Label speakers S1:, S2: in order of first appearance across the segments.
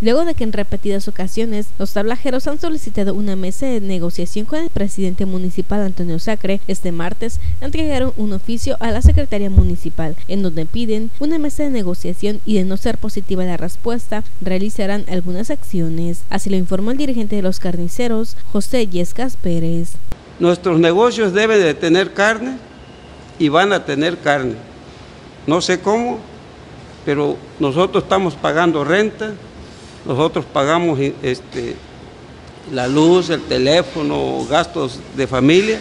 S1: luego de que en repetidas ocasiones los tablajeros han solicitado una mesa de negociación con el presidente municipal Antonio Sacre, este martes entregaron un oficio a la Secretaría Municipal en donde piden una mesa de negociación y de no ser positiva la respuesta, realizarán algunas acciones. Así lo informó el dirigente de los carniceros, José Yescas Pérez.
S2: Nuestros negocios deben de tener carne y van a tener carne. No sé cómo, pero nosotros estamos pagando renta, nosotros pagamos este, la luz, el teléfono, gastos de familia.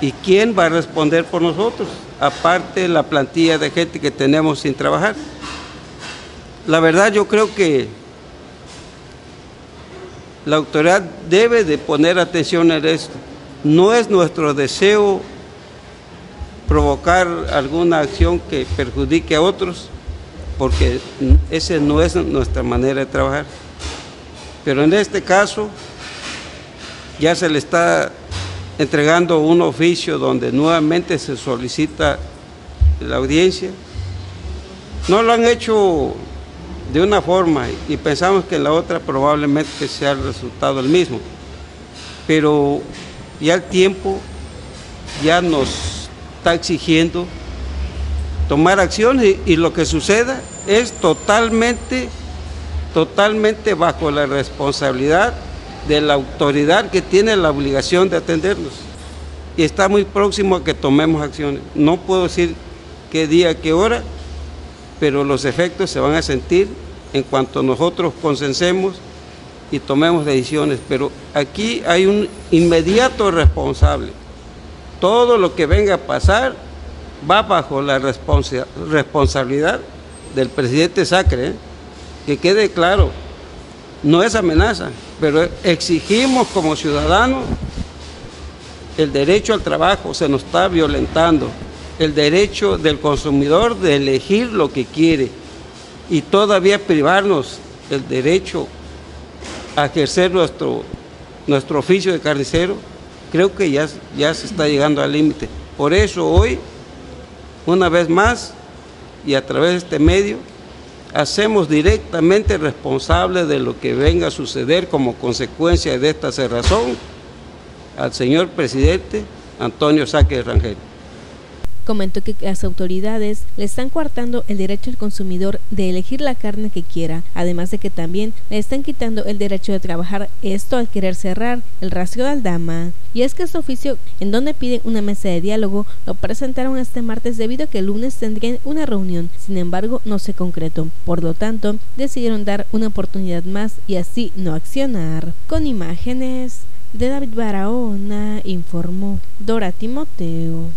S2: ¿Y quién va a responder por nosotros? Aparte la plantilla de gente que tenemos sin trabajar. La verdad yo creo que la autoridad debe de poner atención en esto. No es nuestro deseo provocar alguna acción que perjudique a otros, porque esa no es nuestra manera de trabajar. Pero en este caso ya se le está entregando un oficio donde nuevamente se solicita la audiencia. No lo han hecho de una forma y pensamos que en la otra probablemente sea el resultado el mismo. Pero ya el tiempo ya nos está exigiendo tomar acciones y, lo que suceda es totalmente, totalmente bajo la responsabilidad de la autoridad que tiene la obligación de atendernos. Y está muy próximo a que tomemos acciones. No puedo decir qué día, qué hora, pero los efectos se van a sentir en cuanto nosotros consensemos y tomemos decisiones. Pero aquí hay un inmediato responsable todo lo que venga a pasar va bajo la responsabilidad del presidente Sacre, ¿eh? que quede claro, no es amenaza, pero exigimos como ciudadanos el derecho al trabajo, se nos está violentando, el derecho del consumidor de elegir lo que quiere y todavía privarnos el derecho a ejercer nuestro, nuestro oficio de carnicero creo que ya, ya se está llegando al límite. Por eso hoy, una vez más, y a través de este medio, hacemos directamente responsable de lo que venga a suceder como consecuencia de esta cerrazón al señor presidente Antonio Saque Rangel.
S1: Comentó que las autoridades le están coartando el derecho al consumidor de elegir la carne que quiera, además de que también le están quitando el derecho de trabajar, esto al querer cerrar el rastro de Aldama. Y es que este oficio, en donde piden una mesa de diálogo, lo presentaron este martes debido a que el lunes tendrían una reunión, sin embargo no se concretó. Por lo tanto, decidieron dar una oportunidad más y así no accionar. Con imágenes de David Barahona, informó Dora Timoteo.